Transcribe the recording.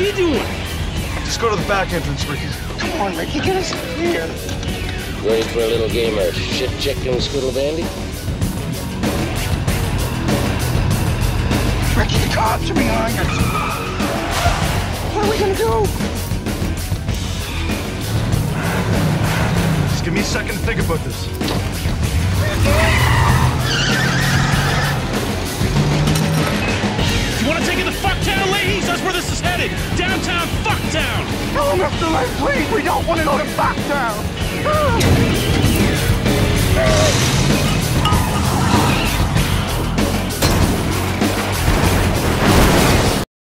he doing? Just go to the back entrance, Ricky. Come on, Ricky, get us here. Ready for a little game of shit chicken squiddle bandy? Ricky, the cops are behind us. What are we gonna do? Just give me a second to think about this. Him after life, please. We don't want to go to Backtown.